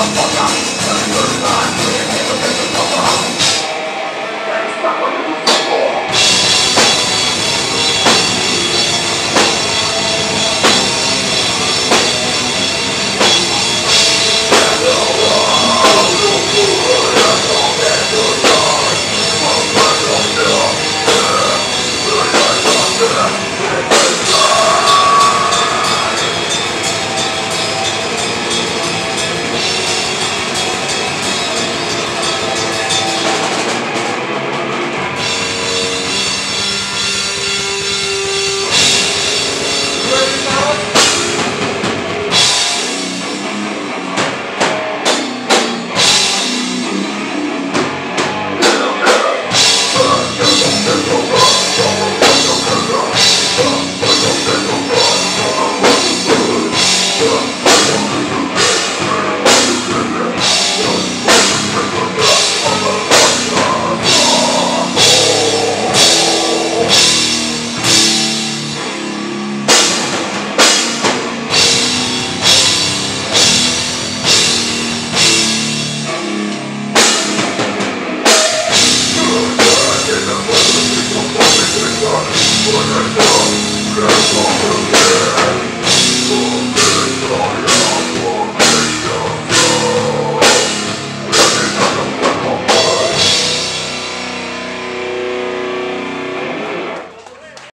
motherfucker. Again.